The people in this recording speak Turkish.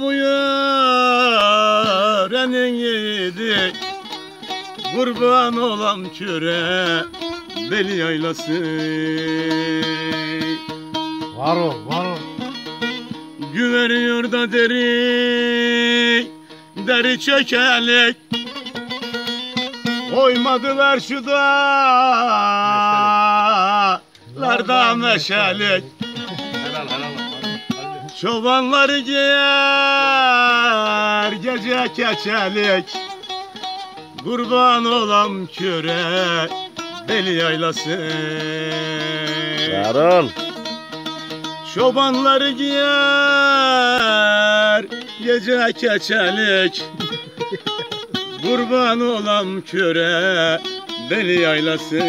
Bu yörenin yiğidi Kurban olan köre Beli yaylası Var ol, var ol. Güveriyor da deri Deri çökelek Koymadılar şu dağlarda meşalek Helal, helal. Çobanları giyer gece keçelik. Kurban olam köre Beli yaylası ol. Çobanları giyer gece keçelik. Kurban olam köre Beli yaylası